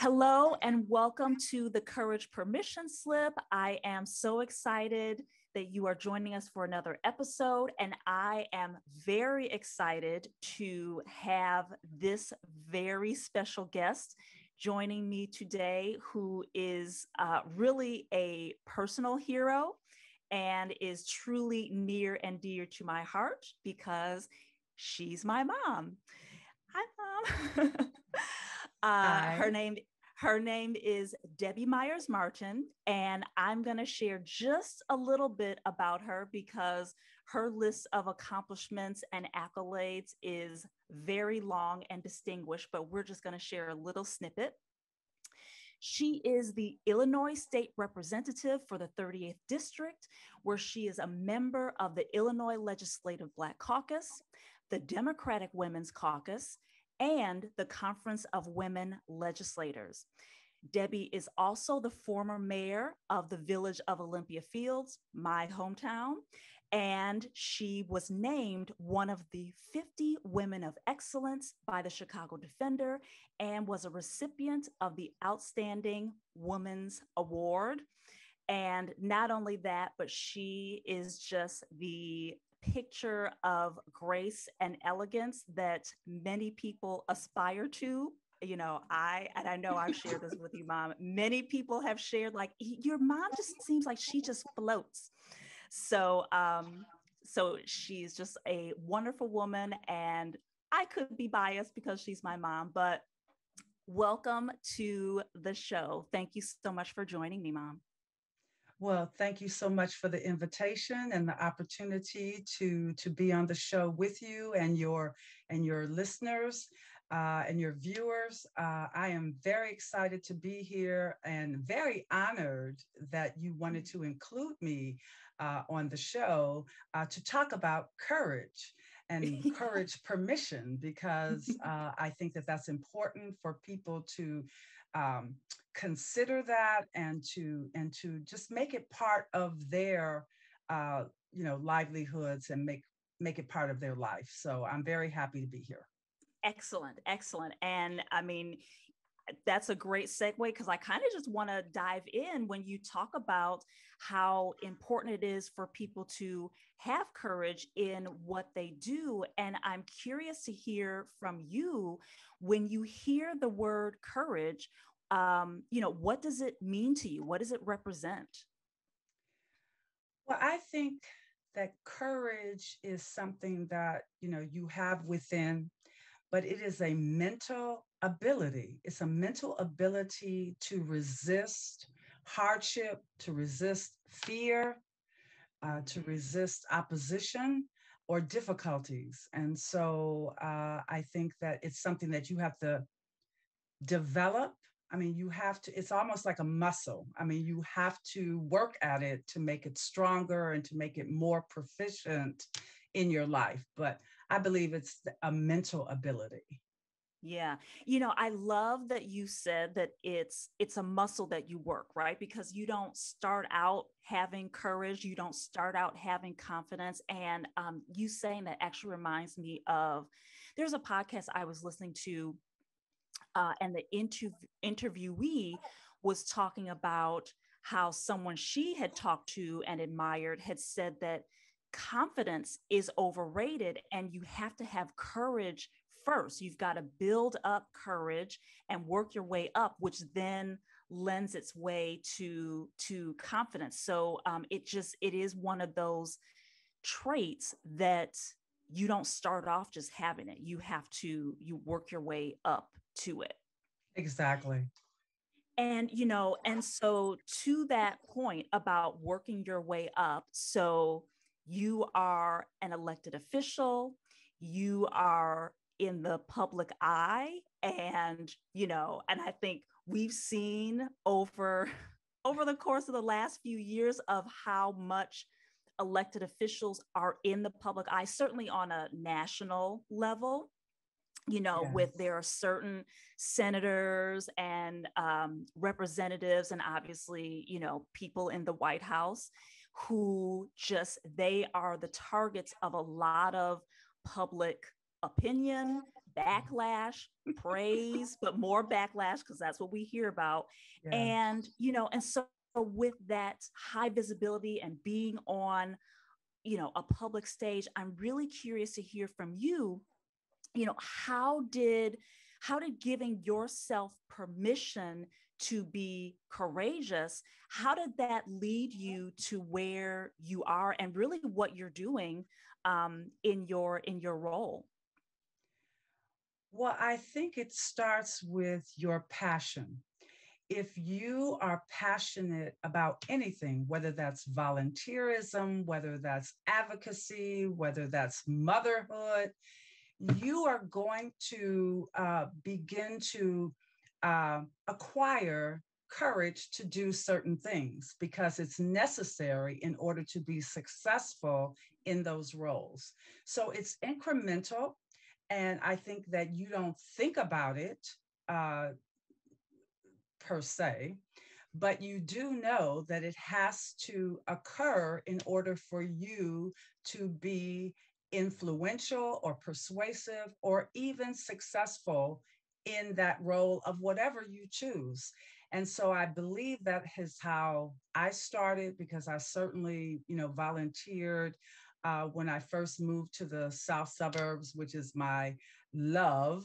Hello and welcome to the Courage Permission Slip. I am so excited that you are joining us for another episode, and I am very excited to have this very special guest joining me today, who is uh, really a personal hero and is truly near and dear to my heart because she's my mom. Hi, mom. uh, her name her name is Debbie Meyers Martin, and I'm going to share just a little bit about her because her list of accomplishments and accolades is very long and distinguished, but we're just going to share a little snippet. She is the Illinois State Representative for the 38th District, where she is a member of the Illinois Legislative Black Caucus, the Democratic Women's Caucus, and the Conference of Women Legislators. Debbie is also the former mayor of the village of Olympia Fields, my hometown, and she was named one of the 50 Women of Excellence by the Chicago Defender and was a recipient of the Outstanding Woman's Award. And not only that, but she is just the picture of grace and elegance that many people aspire to. You know i and i know i've shared this with you mom. Many people have shared like your mom just seems like she just floats. So um so she's just a wonderful woman and i could be biased because she's my mom but welcome to the show. Thank you so much for joining me mom well, thank you so much for the invitation and the opportunity to to be on the show with you and your and your listeners uh, and your viewers. Uh, I am very excited to be here and very honored that you wanted to include me uh, on the show uh, to talk about courage and courage permission because uh, I think that that's important for people to um, consider that and to and to just make it part of their uh, you know livelihoods and make make it part of their life. So I'm very happy to be here. Excellent, excellent. And I mean, that's a great segue because I kind of just want to dive in when you talk about how important it is for people to have courage in what they do. And I'm curious to hear from you when you hear the word courage, um, you know, what does it mean to you? What does it represent? Well, I think that courage is something that, you know, you have within, but it is a mental ability. It's a mental ability to resist hardship, to resist fear, uh, to resist opposition or difficulties. And so uh, I think that it's something that you have to develop I mean, you have to, it's almost like a muscle. I mean, you have to work at it to make it stronger and to make it more proficient in your life. But I believe it's a mental ability. Yeah. You know, I love that you said that it's it's a muscle that you work, right? Because you don't start out having courage, you don't start out having confidence and um you saying that actually reminds me of there's a podcast I was listening to uh, and the inter- interviewee was talking about how someone she had talked to and admired had said that confidence is overrated and you have to have courage first. You've got to build up courage and work your way up, which then lends its way to to confidence. So um, it just it is one of those traits that you don't start off just having it. You have to you work your way up to it. Exactly. And, you know, and so to that point about working your way up, so you are an elected official, you are in the public eye and you know and i think we've seen over over the course of the last few years of how much elected officials are in the public eye certainly on a national level you know, yes. with there are certain senators and um, representatives, and obviously, you know, people in the White House who just they are the targets of a lot of public opinion, backlash, praise, but more backlash because that's what we hear about. Yeah. And, you know, and so with that high visibility and being on, you know, a public stage, I'm really curious to hear from you, you know, how did how did giving yourself permission to be courageous how did that lead you to where you are and really what you're doing um, in your in your role well i think it starts with your passion if you are passionate about anything whether that's volunteerism whether that's advocacy whether that's motherhood you are going to uh, begin to uh, acquire courage to do certain things because it's necessary in order to be successful in those roles. So it's incremental. And I think that you don't think about it uh, per se, but you do know that it has to occur in order for you to be influential or persuasive or even successful in that role of whatever you choose. And so I believe that is how I started because I certainly, you know, volunteered uh, when I first moved to the South suburbs, which is my love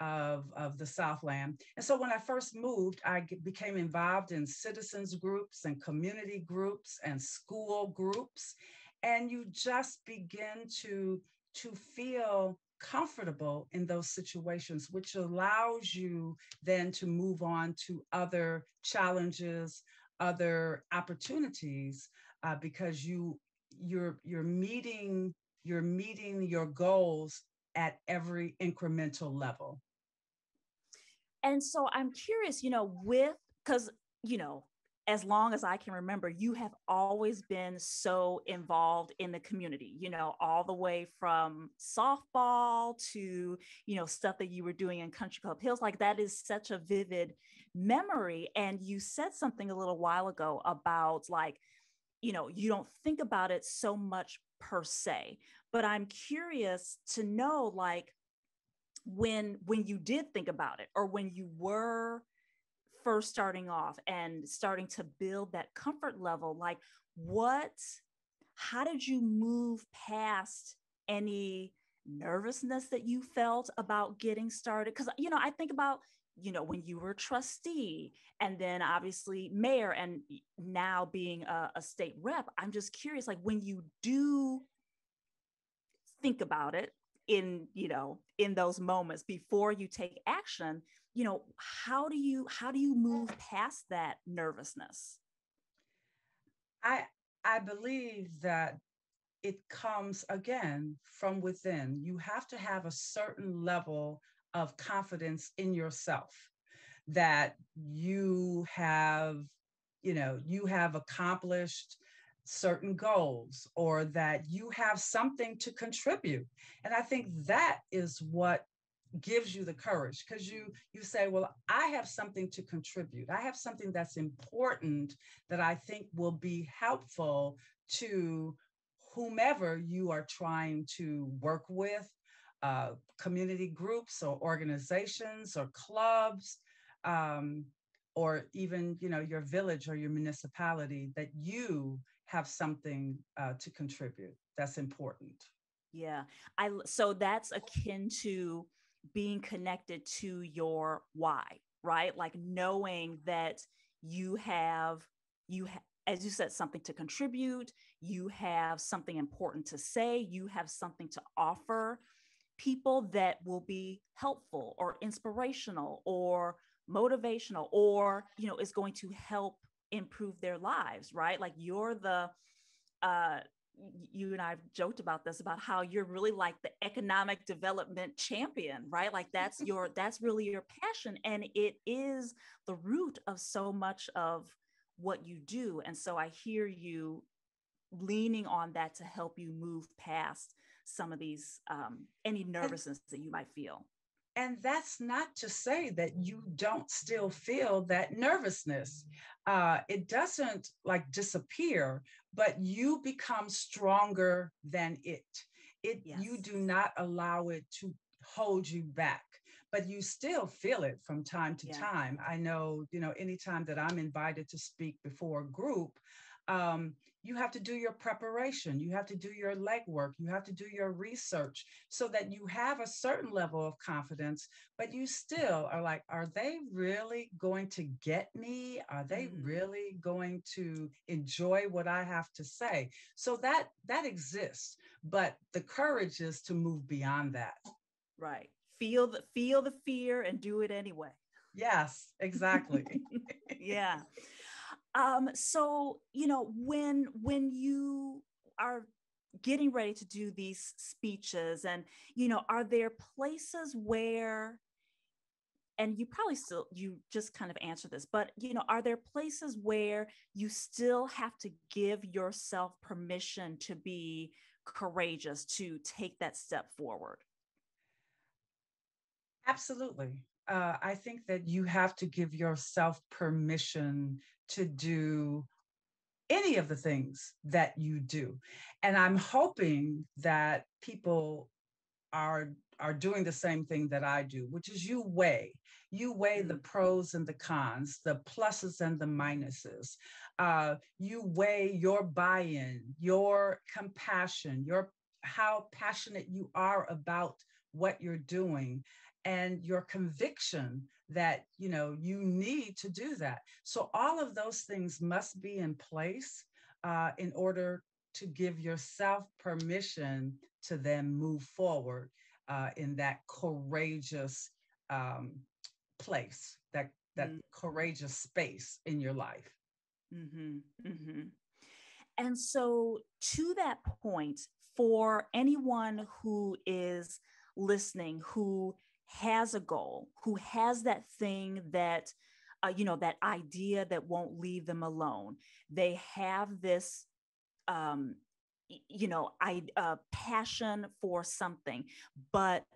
of, of the Southland. And so when I first moved, I became involved in citizens groups and community groups and school groups and you just begin to to feel comfortable in those situations which allows you then to move on to other challenges other opportunities uh, because you you're you're meeting you're meeting your goals at every incremental level and so i'm curious you know with because you know as long as I can remember, you have always been so involved in the community, you know, all the way from softball to, you know, stuff that you were doing in Country Club Hills. Like that is such a vivid memory. And you said something a little while ago about like, you know, you don't think about it so much per se, but I'm curious to know like when when you did think about it or when you were first starting off and starting to build that comfort level like what how did you move past any nervousness that you felt about getting started? Because you know i think about you know when you were trustee and then obviously mayor and now being a, a state rep i'm just curious like when you do think about it in you know in those moments before you take action you know how do you how do you move past that nervousness? I i believe that it comes again from within. You have to have a certain level of confidence in yourself that you have you know you have accomplished certain goals or that you have something to contribute. And i think that is what gives you the courage because you you say well i have something to contribute. I have something that's important that i think will be helpful to whomever you are trying to work with uh, community groups or organizations or clubs um, or even you know your village or your municipality that you have something uh, to contribute that's important yeah i so that's akin to being connected to your why, right? Like knowing that you have, you ha- as you said, something to contribute, you have something important to say, you have something to offer people that will be helpful or inspirational or motivational or you know is going to help improve their lives right like you're the uh you and I've joked about this about how you're really like the economic development champion, right? Like that's your that's really your passion and it is the root of so much of what you do. And so I hear you leaning on that to help you move past some of these um, any nervousness that you might feel. And that's not to say that you don't still feel that nervousness. Uh, it doesn't like disappear, but you become stronger than it. It yes. you do not allow it to hold you back but you still feel it from time to yeah. time i know you know anytime that i'm invited to speak before a group um, you have to do your preparation. You have to do your legwork. You have to do your research so that you have a certain level of confidence but you still are like are they really going to get me? Are they mm. really going to enjoy what i have to say? So that that exists but the courage is to move beyond that. Right. Feel the feel the fear and do it anyway. Yes exactly. Yeah um, so you know, when when you are getting ready to do these speeches, and you know, are there places where and you probably still you just kind of answer this but you know are there places where you still have to give yourself permission to be courageous to take that step forward? Absolutely uh, i think that you have to give yourself permission to do any of the things that you do. And I'm hoping that people are are doing the same thing that I do, which is you weigh. You weigh the mm-hmm. pros and the cons, the pluses and the minuses. Uh, you weigh your buy-in, your compassion, your how passionate you are about what you're doing, and your conviction that you know you need to do that so all of those things must be in place uh, in order to give yourself permission to then move forward uh, in that courageous um, place that that mm-hmm. courageous space in your life mm-hmm. Mm-hmm. and so to that point for anyone who is listening who has a goal, who has that thing that, uh, you know, that idea that won't leave them alone. They have this, um, you know, I uh, passion for something, but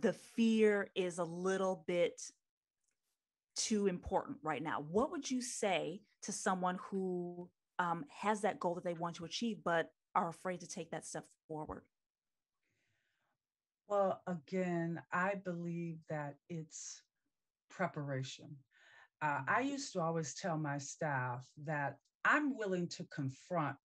the fear is a little bit too important right now. What would you say to someone who um, has that goal that they want to achieve, but are afraid to take that step forward? Well, again, I believe that it's preparation. Uh, I mm-hmm. used to always tell my staff that I'm willing to confront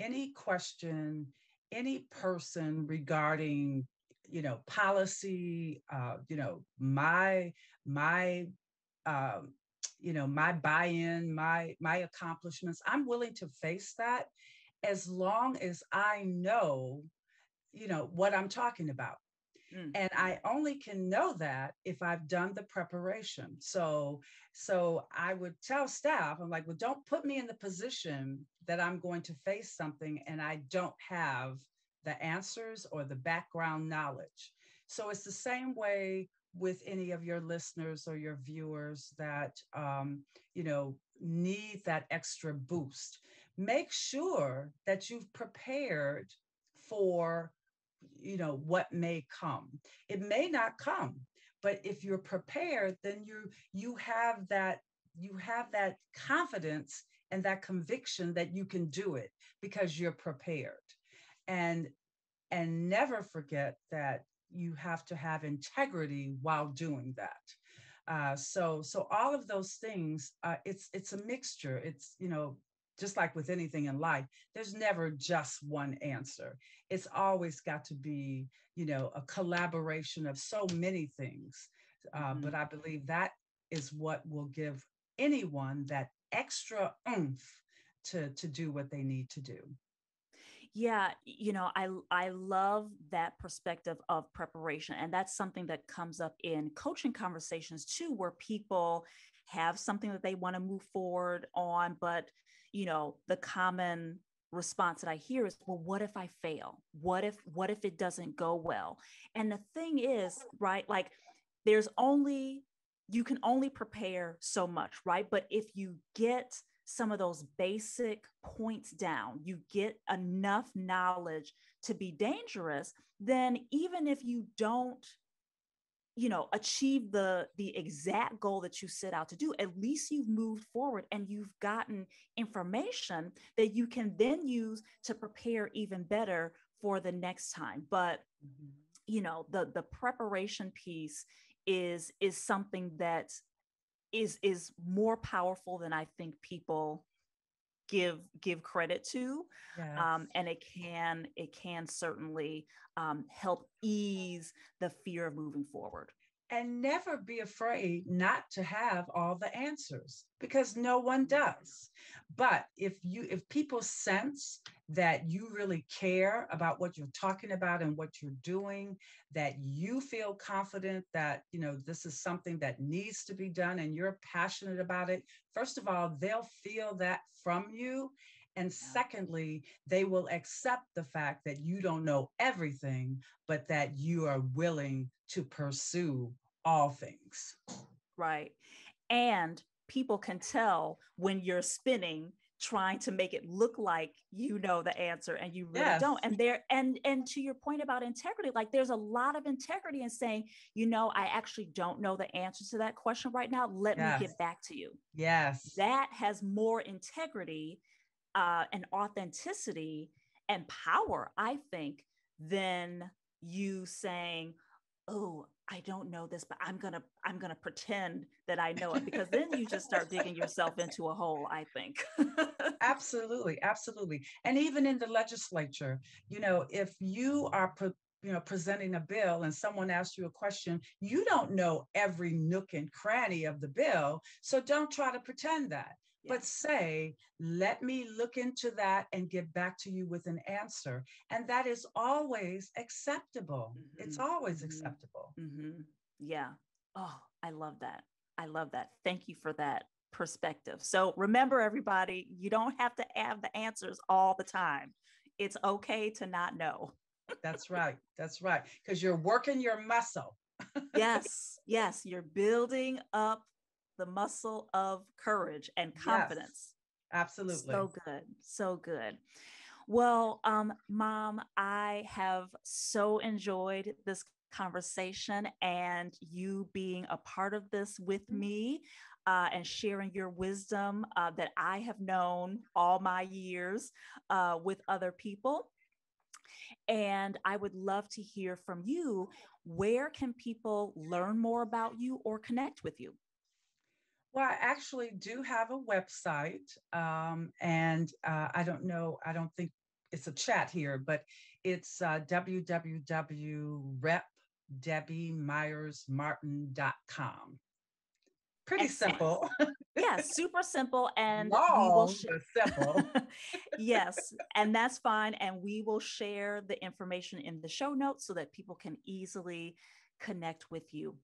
any question, any person regarding, you know, policy, uh, you know, my my um, you know my buy-in my my accomplishments i'm willing to face that as long as i know you know what i'm talking about Mm. And I only can know that if I've done the preparation. So, so I would tell staff, I'm like, well, don't put me in the position that I'm going to face something and I don't have the answers or the background knowledge. So it's the same way with any of your listeners or your viewers that um, you know need that extra boost. Make sure that you've prepared for you know what may come. It may not come but if you're prepared then you you have that you have that confidence and that conviction that you can do it because you're prepared. And and never forget that you have to have integrity while doing that. Uh, so so all of those things uh, it's it's a mixture. It's you know just like with anything in life, there's never just one answer. It's always got to be, you know, a collaboration of so many things. Uh, mm-hmm. But I believe that is what will give anyone that extra oomph to to do what they need to do. Yeah, you know, I I love that perspective of preparation and that's something that comes up in coaching conversations too where people have something that they want to move forward on but you know, the common response that I hear is, well, what if I fail? What if, what if it doesn't go well? And the thing is, right, like there's only, you can only prepare so much, right? But if you get some of those basic points down, you get enough knowledge to be dangerous, then even if you don't you know achieve the the exact goal that you set out to do at least you've moved forward and you've gotten information that you can then use to prepare even better for the next time but mm-hmm. you know the the preparation piece is is something that is is more powerful than i think people give give credit to yes. um, and it can it can certainly um, help ease the fear of moving forward and never be afraid not to have all the answers because no one does. But if you if people sense that you really care about what you're talking about and what you're doing that you feel confident that you know this is something that needs to be done and you're passionate about it first of all they'll feel that from you. And secondly, they will accept the fact that you don't know everything, but that you are willing to pursue all things. Right. And people can tell when you're spinning trying to make it look like you know the answer and you really yes. don't and there and and to your point about integrity like there's a lot of integrity in saying you know i actually don't know the answer to that question right now let yes. me get back to you yes that has more integrity uh, and authenticity and power i think than you saying oh I don't know this, but I'm gonna I'm gonna pretend that I know it because then you just start digging yourself into a hole. I think. absolutely, absolutely, and even in the legislature, you know, if you are put you know presenting a bill and someone asks you a question you don't know every nook and cranny of the bill so don't try to pretend that but say, let me look into that and get back to you with an answer. And that is always acceptable. Mm-hmm. It's always mm-hmm. acceptable. Mm-hmm. Yeah. Oh, I love that. I love that. Thank you for that perspective. So remember, everybody, you don't have to have the answers all the time. It's okay to not know. That's right. That's right. Because you're working your muscle. yes. Yes. You're building up the muscle of courage and confidence. Yes, absolutely. So good. So good. Well, um, mom, I have so enjoyed this conversation and you being a part of this with mm-hmm. me uh, and sharing your wisdom uh, that I have known all my years uh, with other people. And I would love to hear from you. Where can people learn more about you or connect with you? Well, I actually do have a website, um, and uh, I don't know, I don't think it's a chat here, but it's uh, www.repdebbiemeyersmartin.com. Pretty Excellent. simple. yeah, super simple, and Long, we will sh- simple. yes, and that's fine. And we will share the information in the show notes so that people can easily connect with you.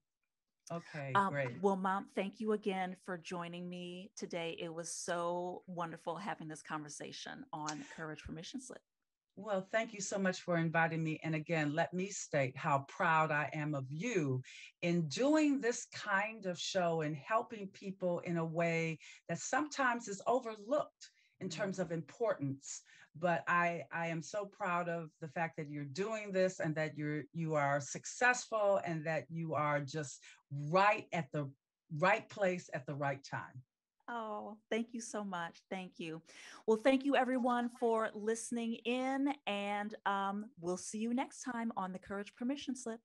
Okay, um, great. Well, Mom, thank you again for joining me today. It was so wonderful having this conversation on Courage Permission Slip. Well, thank you so much for inviting me. And again, let me state how proud I am of you in doing this kind of show and helping people in a way that sometimes is overlooked in terms of importance but I, I am so proud of the fact that you're doing this and that you're you are successful and that you are just right at the right place at the right time. Oh, thank you so much. Thank you. Well, thank you everyone for listening in, and um, we'll see you next time on the Courage Permission Slip.